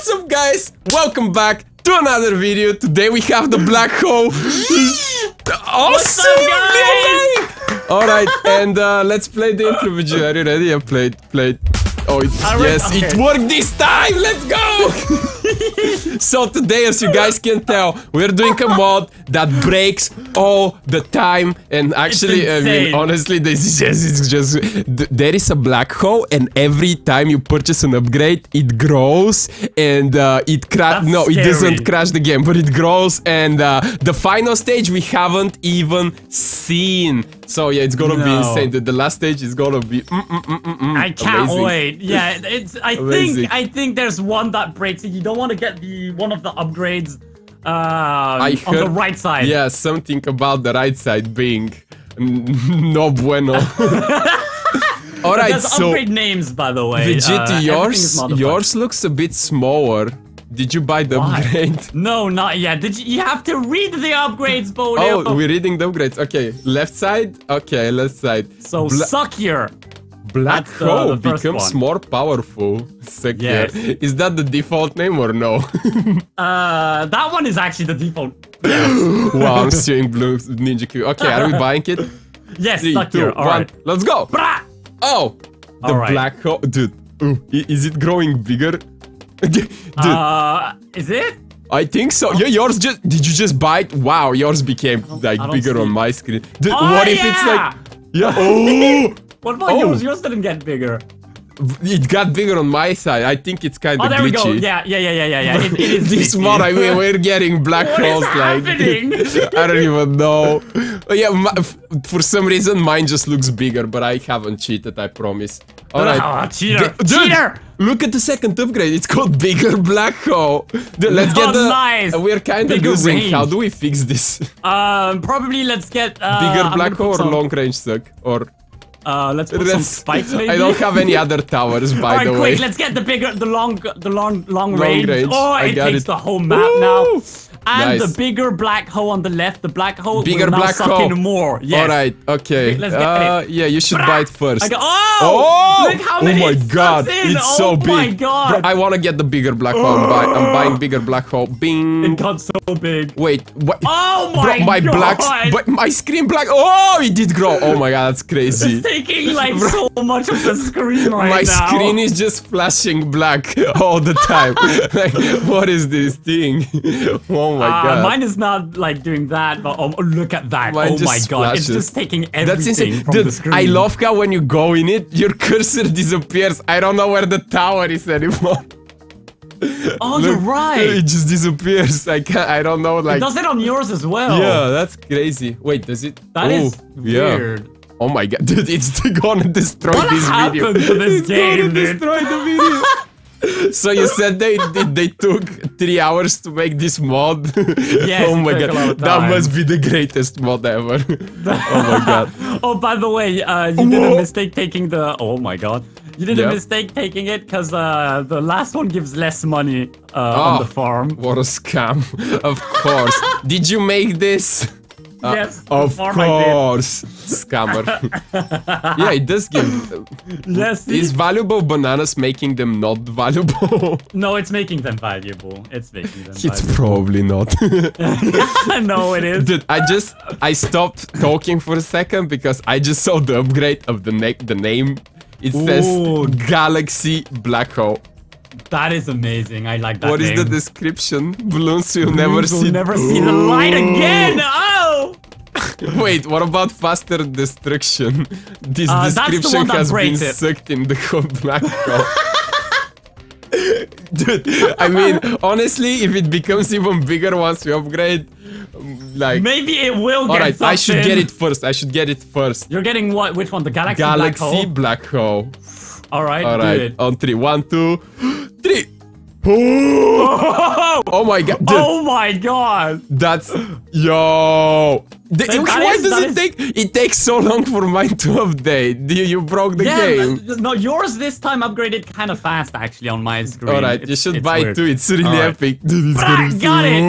What's up guys? Welcome back to another video. Today we have the black hole. awesome guys? Alright, and uh, let's play the intro video. Are you ready? I played, played. Oh, it, yes, okay. it worked this time! Let's go! so today, as you guys can tell, we're doing a mod that breaks all the time. And actually, I mean, honestly, this is just, it's just, there is a black hole and every time you purchase an upgrade, it grows and uh, it crash, no, it doesn't crash the game, but it grows and uh, the final stage we haven't even seen. So yeah, it's gonna be insane. The, the last stage is gonna be mm, mm, mm, mm, mm, I can't amazing. wait. Yeah, it's. I Amazing. think. I think there's one that breaks it. You don't want to get the one of the upgrades uh, I on the right side. Yeah, something about the right side being no bueno. All right, There's so upgrade names, by the way. Vegeto, Uh, yours yours looks a bit smaller. Did you buy the Why? upgrade? No, not yet. Did you? You have to read the upgrades, Bodil. Oh, we're reading the upgrades. Okay, left side. Okay, left side. so Bla- suck here. Black That's hole the first becomes one. more powerful. Secure. Yes. Is that the default name or no? Uh, that one is actually the default. wow, I'm steering blue Ninja Q. Okay, are we buying it? Yes, Three, two, one. Right. Let's go. Brah! Oh, the right. black hole, dude. Ooh, is it growing bigger? dude, Uh, is it? I think so. Yeah, yours just. Did you just bite? Wow, yours became like bigger see on my screen. Dude, Oh, what if it's like? Yeah. Oh, What about Oh. yours? Yours didn't get bigger. It got bigger on my side. I think it's kind of Oh, there glitchy. we go. Yeah, yeah, yeah, yeah, yeah, yeah. It, it is this glitchy. mod, I mean, we're getting black What is holes like happening? I don't even know. Oh, yeah, my, for some reason mine just looks bigger, but I haven't cheated. I promise. All right, Oh, cheater! D- dude, cheater! Look at the second upgrade. It's called bigger black hole. Dude, let's get Oh, the. nice. We're kind of losing. range. How do we fix this? Um, probably let's get uh, bigger black hole or some- long range suck or. Uh, let's put some spikes maybe. I don't have any other towers, by right, the quick, way. let's get the bigger, the long, the long, long, range. range. Oh, I it takes it. the whole map Woo! now. And Nice. the bigger black hole on the left, the black hole Bigger will now black suck hole. in more. Yes. All right, okay. Let's get uh, it. Yeah, you should buy first. I oh! Oh! Look how oh my it god, in. it's oh so big. my god! Bro, I want to get the bigger black hole. I'm, buy- I'm buying bigger black hole. Bing. it got so big. Wait, what? Oh Bro, my my god! black, but my screen black. Oh, it did grow. Oh my god, that's crazy. It's taking like so much of the screen right my now. screen is just flashing black all the time. like, what is this thing? oh my Uh, god. mine is not like doing that, but oh, look at that! Mine oh my just god, it's just taking That's everything insane. from Dude, the screen. I love how when you go in it, your cursor disappears. I don't know where the tower is anymore. Oh, you're right. It just disappears. I can't, I don't know, like. It does it on yours as well. Yeah, that's crazy. Wait, does it? That is Oh, yeah. weird. Oh my god, dude, it's gonna destroy What this video. happened to this it's game, gonna dude? destroy the video. So you said they, they took three hours to make this mod? Yes, oh my god, that must be the greatest mod ever. oh my god. Oh, by the way, uh, you did a mistake taking the. Oh my god. You did Yeah. a mistake taking it because uh, the last one gives less money uh, Oh. on the farm. What a scam. of course. Did you make this? Uh, yes, the Of farm I did. course. Scammer. yeah, it does give. Yes, see? Is valuable bananas making them not valuable? no, it's making them valuable. It's making them it's valuable. probably not. no, it is. Dude, I just I stopped talking for a second because I just saw the upgrade of the na- the name. It says Ooh. Galaxy Black Hole. That is amazing. I like that What is name. the description? Balloons you'll never We'll see. never see the light again. Oh! Wait, what about faster destruction? This Uh, description has been it. sucked in the whole black hole. Dude, I mean, honestly, if it becomes even bigger once you upgrade, um, like, Maybe it will get alright, I should get it first. I should get it first. You're getting what? Which one? The galaxy, Galaxy black hole. Galaxy Black hole. All right, All do right, it. on three, one, two, three. Oh, oh my god, dude, Oh my god! that's yo. The- why is- does it is- take? It takes so long for mine to update. You, you broke the Yeah, game. uh, no, yours this time upgraded kind of fast actually on my screen. All right, you should buy weird. it too. It's really All right. epic. Dude, it's getting got it.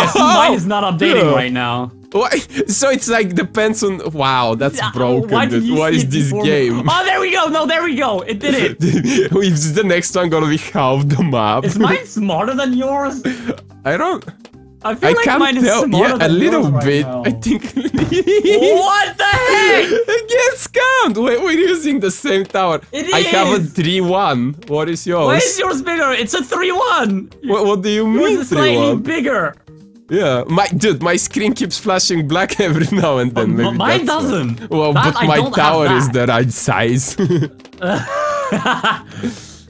Yes, mine is not updating Yeah. right now. Why? So it's like depends on. Wow, that's Yeah, broken. why you is this before me? game? Oh, there we go. No, there we go. It did it. is the next one gonna be half the map? Is mine smarter than yours? I don't. I feel I like can't mine is tell. smarter Yeah, a little yours right bit. now. I think. What the heck? Get scammed! Wait, we're using the same tower. It I have a 3-1. What is yours? Why is yours bigger? It's a 3-1. what, what do you Yours mean is slightly 3-1? bigger. Yeah, my dude, my screen keeps flashing black every now and then. But Maybe mine doesn't. Well, That- but my tower is the right size.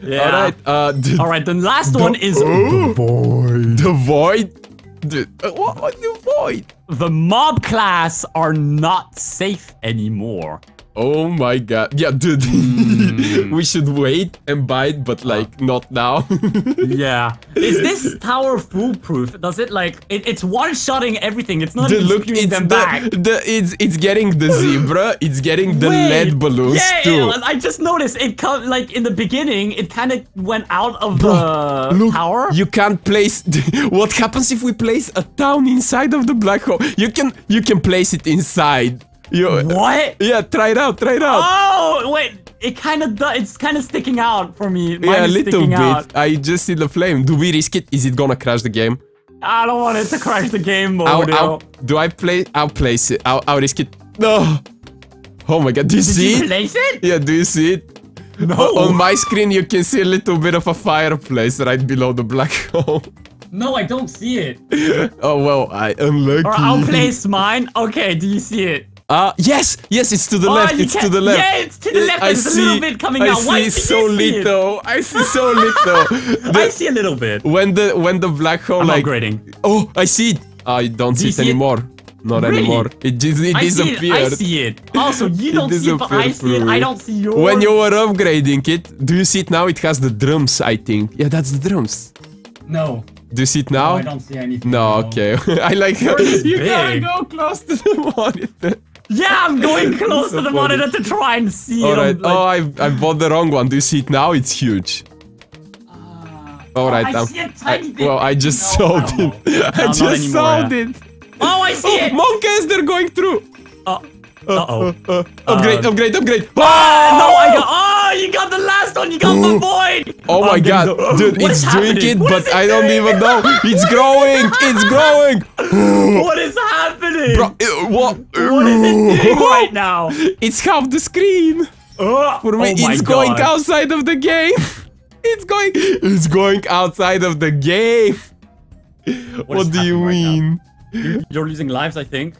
Yeah. All right. Uh, All right. the last one is the void. The void, dude. Uh, what, what void? the MOAB class are not safe anymore. Oh my god. Yeah, dude. Hmm. we should wait and buy it, but like not now. Yeah. Is this tower foolproof? Does it like it, it's one-shotting everything? It's not even look, it's them the, back. the it's it's getting the zebra, it's getting the Wait, lead balloons yeah, too. yeah, I just noticed it come like in the beginning, it kind of went out of the Look, tower. you can't place. what happens if we place a town inside of the black hole? You can you can place it inside. You, what? Yeah, try it out. Try it out. Oh wait, it kind of does. It's kind of sticking out for me. Mine yeah, a little bit. Out. I just see the flame. Do we risk it? Is it gonna crash the game? I don't want it to crash the game mode. I'll. I'll, do I play? I'll place it. I'll, I'll risk it. No. Oh my god! Do you Did see you it? place it? Yeah, do you see it? No. Oh, on my screen, you can see a little bit of a fireplace right below the black hole. No, I don't see it. oh well, I unlucky. Or I'll place mine. Okay, do you see it? Uh, yes, yes, it's to the Oh, left. It's to the left. Yeah, it's to the left. I There's see. a little bit coming I out. Why see so little. I see so little. I see a little bit. when the when the black hole I'm like upgrading. oh I see it. I don't see it see it? anymore. Not Really? anymore. It just it I see it. I see it. Also, you don't see it, but I see it. I don't see yours. When you were upgrading it, do you see it now? It has the drums, I think. Yeah, that's the drums. No. Do you see it now? I don't see anything. No, okay. I like how Yours is you gotta go close to the monitor. Yeah, I'm going close to the funny. monitor to try and see All it. right. Like- Oh, I I bought the wrong one. Do you see it now? It's huge. All right. I I'm- see a tiny bit. well, I just No, sold I don't it. know. I just anymore, sold yeah. it. Oh, I see Oh, it. monkeys, they're going through. Uh oh. Uh, upgrade, Uh, upgrade, upgrade. Ah, no, I got. Oh, you got the last one. You got the void. Oh my god, dude, What it's doing happening? it, What but it I don't doing? even know. It's growing, it's growing. What is happening? Bro, uh, what? What is it doing right now? It's half the screen. Uh, For me, oh it's going God. outside of the game. It's going, it's going outside of the game. What, is do you right mean? You- You're losing lives, I think.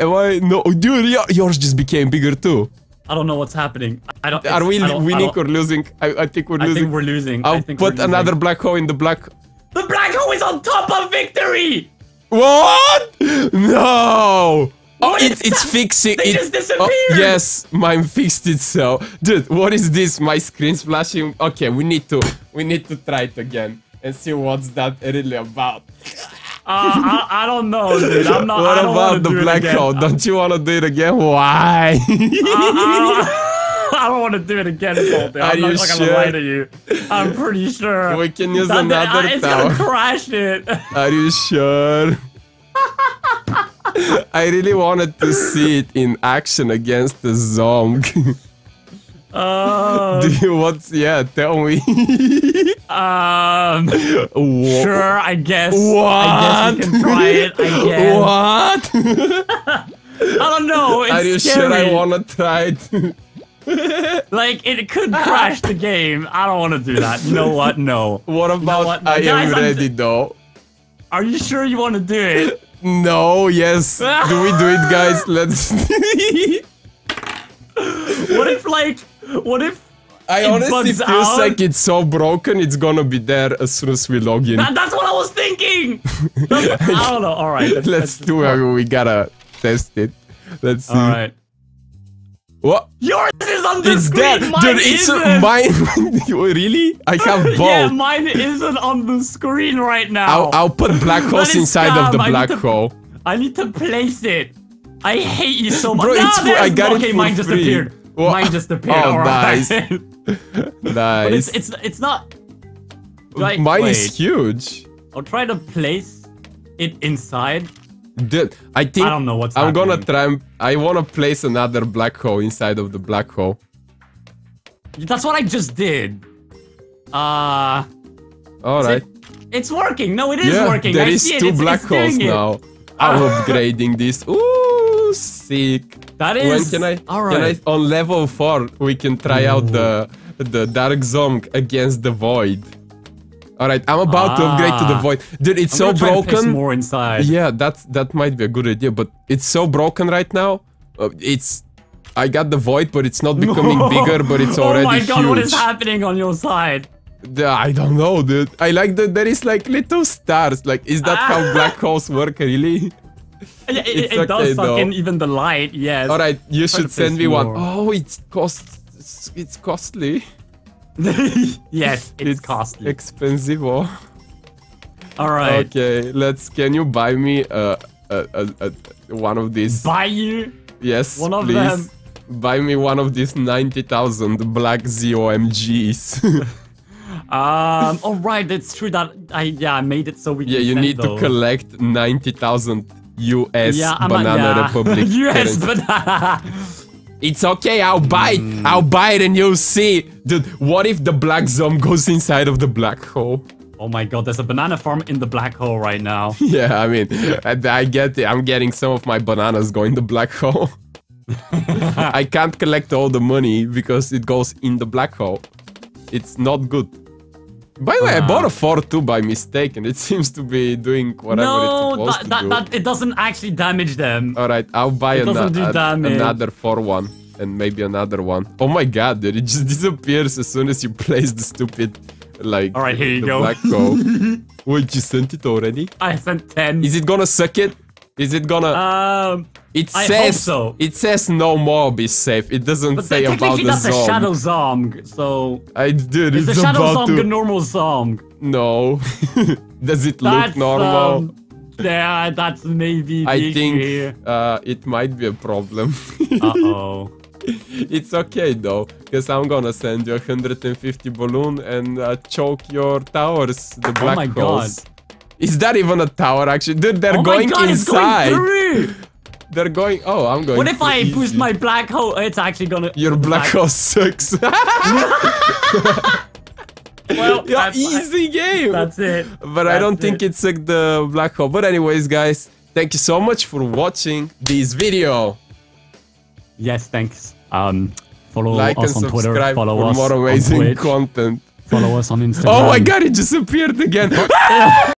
Am I? No, dude, yours just became bigger too. I don't know what's happening. I don't. Are we don't- winning or losing? I, I think we're losing. I think we're losing. I I'll think put losing. another black hole in the black. The black hole is on top of victory. What? No. Oh, it, it's that? fixing. They it, just oh, yes, mine fixed itself. Dude, what is this? My screen's flashing. Okay, we need to. We need to try it again and see what's that really about. Uh, I, I don't know, dude. I'm not. what I don't about the do black hole? Don't you want to do it again? Why? I, don't want to do it again, Paul. Are I'm not you gonna lie to you. I'm pretty sure. we can use That- that- another uh, it's tower. gonna crash it. Are you sure? I really wanted to see it in action against the Zong. Uh, Do you what's yeah? Tell me. um, sure, I guess. What? I guess we can try it. I guess. What? I don't know. It's Are you scary. sure I wanna try it? Like it could crash the game. I don't want to do that. You know what? No. what about what? I Guys, am ready though? Are you sure you want to do it? No, yes. do we do it, guys? Let's. What if like? What if? I It honestly feels out. like it's so broken. It's gonna be there as soon as we log in. That, that's what I was thinking. I don't know. All right. Let's, Let's do it. We gotta test it. Let's see. All right. What? Yours is on the It's screen. Mine dude. It's isn't. mine. really? I have both. Yeah, mine isn't on the screen right now. I'll, I'll put black holes inside of the. I black hole. I need to place it. I hate you so much. Bro, no, it's ah, for- I got it okay, for mine just appeared. Mine just appeared. Oh, right. nice. but Nice. it's it's it's not. Like, Mine wait, is huge. I'll try to place it inside. Dude, I think I don't know what's I'm gonna try. I wanna place another black hole inside of the black hole. That's what I just did. Uh, All right. it- it's working. No, it is yeah, working. there I is see it. two It's- black it's holes now. I'm upgrading this. Ooh, sick. That When is. can I? All Can I on level four we can try out the the dark zone against the void. All right, I'm about to upgrade to the Ah. void, dude. It's I'm so gonna try and paste broken. more inside. Yeah, that's that might be a good idea, but it's so broken right now. Uh, it's I got the void, but it's not becoming bigger, but it's already huge. oh my god, huge. what is happening on your side? I don't know, dude. I like that there is like little stars. Like, is that how Ah. black holes work, really? It, it, it okay, does suck though. in even the light, yes. All right, you should send me one. more. Oh, it's cost. It's, it's costly. yes, it's, costly. Expensive. Oh. All right. Okay, let's. Can you buy me uh, a, a, a, one of these? Buy you. yes, one of please. them. Buy me one of these ninety thousand black ZOMGs. Um. All right, it's true that I yeah I made it so we. yeah, you need to collect ninety thousand US Yeah, I'm Banana a, yeah. Republic. US banana. It's okay, I'll buy it. Hmm. I'll buy it and you'll see. Dude, what if the black zone goes inside of the black hole? oh my god, there's a banana farm in the black hole right now. Yeah, I mean, I, I get it. I'm getting some of my bananas going to black hole. I can't collect all the money because it goes in the black hole. It's not good. By the way, I Ah. bought a 4-2 by mistake and it seems to be doing whatever no, it's supposed that, to that, do. that it doesn't actually damage them. Alright, I'll buy It ano- doesn't do a- damage. another 4-1 and maybe another one. Oh my god, dude, it just disappears as soon as you place the stupid, like, All right, here you the go. black hole. Wait, you sent it already? I sent ten. Is it gonna suck it? Is it gonna... um, It I says so. It says no MOAB is safe. It doesn't but say about technically the that's a shadow zong, so I did. is It's the shadow zong to. a normal zong? no. Does it look That's normal? Um, yeah, that's maybe. I think uh, it might be a problem. Uh oh. it's okay though, because I'm gonna send you a 150 balloon and uh, choke your towers, the black Oh my holes. Is that even a tower actually? Dude, they're oh going my god, inside. it's going through! they're going. Oh, I'm going. What if I easy. boost my black hole? It's actually gonna. Your black hole sucks. Well, yeah, that's, easy game. That's it. but I don't That's think it. it's like the black hole. But anyways, guys, thank you so much for watching this video. Yes, thanks. Um, follow Like us on Twitter. Follow for us more amazing content. Follow us on Instagram. Oh my god, it just appeared again.